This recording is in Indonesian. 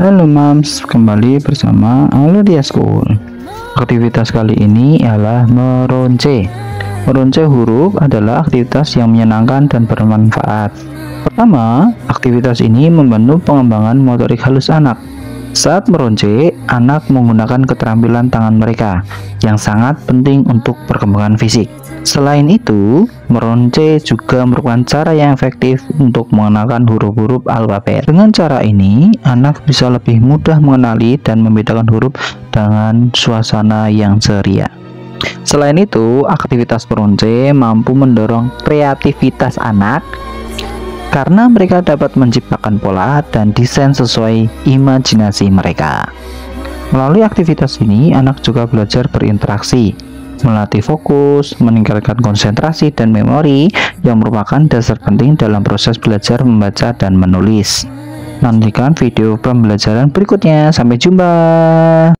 Halo Mams, kembali bersama Alodia School. Aktivitas kali ini ialah meronce. Meronce huruf adalah aktivitas yang menyenangkan dan bermanfaat. Pertama, aktivitas ini membantu pengembangan motorik halus anak. Saat meronce, anak menggunakan keterampilan tangan mereka yang sangat penting untuk perkembangan fisik. Selain itu, meronce juga merupakan cara yang efektif untuk mengenalkan huruf-huruf alfabet. Dengan cara ini, anak bisa lebih mudah mengenali dan membedakan huruf dengan suasana yang ceria. Selain itu, aktivitas meronce mampu mendorong kreativitas anak karena mereka dapat menciptakan pola dan desain sesuai imajinasi mereka. Melalui aktivitas ini, anak juga belajar berinteraksi, melatih fokus, meningkatkan konsentrasi dan memori yang merupakan dasar penting dalam proses belajar membaca dan menulis. Nantikan video pembelajaran berikutnya. Sampai jumpa.